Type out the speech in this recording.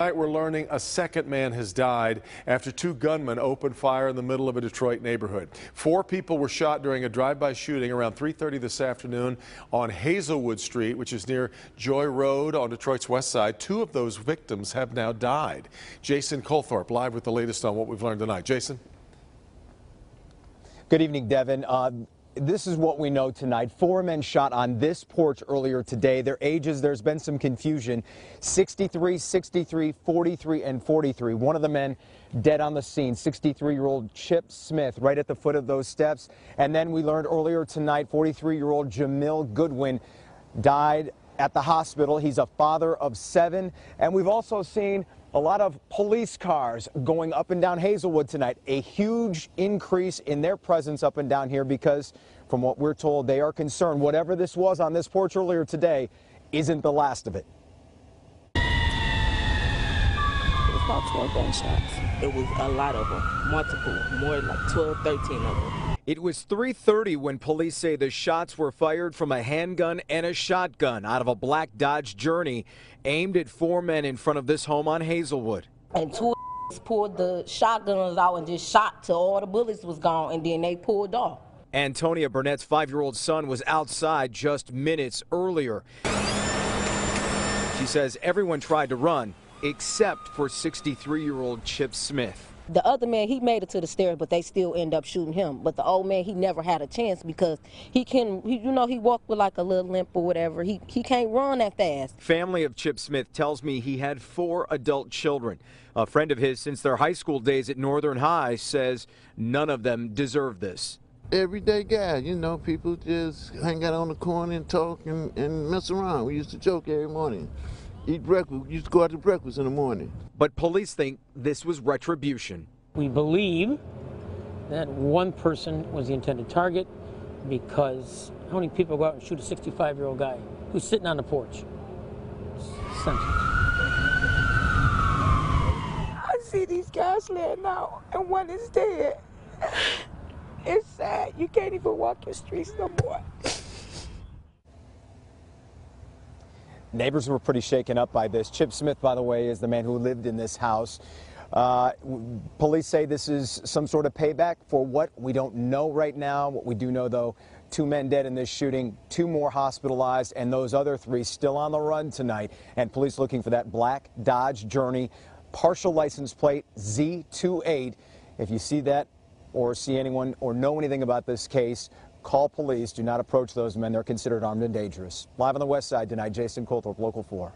Tonight we're learning a second man has died after two gunmen opened fire in the middle of a Detroit neighborhood. Four people were shot during a drive-by shooting around 3:30 this afternoon on Hazelwood Street, which is near Joy Road on Detroit's west side. Two of those victims have now died. Jason Colthorp live with the latest on what we've learned tonight. Jason. Good evening, Devin. Uh, this is what we know tonight. Four men shot on this porch earlier today. Their ages, there's been some confusion 63, 63, 43, and 43. One of the men dead on the scene, 63 year old Chip Smith, right at the foot of those steps. And then we learned earlier tonight 43 year old Jamil Goodwin died at the hospital. He's a father of seven. And we've also seen a lot of police cars going up and down Hazelwood tonight. A huge increase in their presence up and down here because, from what we're told, they are concerned whatever this was on this porch earlier today isn't the last of it. About 12 gunshots. It was a lot of them, multiple, more like 12, 13 of them. It was 3:30 when police say the shots were fired from a handgun and a shotgun out of a black Dodge Journey aimed at four men in front of this home on Hazelwood. And two pulled the shotguns out and just shot till all the bullets was gone and then they pulled off. Antonia Burnett's five-year-old son was outside just minutes earlier. She says everyone tried to run except for 63-year-old Chip Smith. The other man, he made it to the stairs, but they still end up shooting him. But the old man, he never had a chance because he can, he, you know, he walked with like a little limp or whatever. He, he can't run that fast. Family of Chip Smith tells me he had four adult children. A friend of his since their high school days at Northern High says none of them deserve this. Everyday guy, you know, people just hang out on the corner and talk and, and mess around. We used to joke every morning eat breakfast. We used to go out to breakfast in the morning. But police think this was retribution. We believe that one person was the intended target because how many people go out and shoot a 65 year old guy who's sitting on the porch? Senseless. I see these guys laying out and one is dead. It's sad. You can't even walk your streets no more. Neighbors were pretty shaken up by this. Chip Smith, by the way, is the man who lived in this house. Uh, police say this is some sort of payback for what we don't know right now. What we do know, though, two men dead in this shooting, two more hospitalized, and those other three still on the run tonight. And police looking for that black Dodge Journey, partial license plate Z28. If you see that or see anyone or know anything about this case, Call police. Do not approach those men. They're considered armed and dangerous. Live on the west side tonight, Jason Colthorp, Local 4.